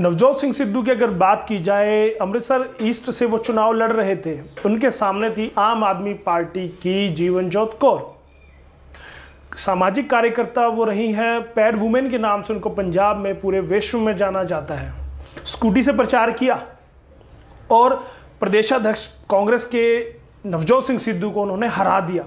नवजोत सिंह सिद्धू की अगर बात की जाए, अमृतसर ईस्ट से वो चुनाव लड़ रहे थे। उनके सामने थी आम आदमी पार्टी की जीवनजोत कौर। सामाजिक कार्यकर्ता वो रही हैं। पैड वुमेन के नाम से उनको पंजाब में पूरे विश्व में जाना जाता है। स्कूटी से प्रचार किया और प्रदेशाध्यक्ष कांग्रेस के नवजोत सिंह सिद्धू को उन्होंने हरा दिया।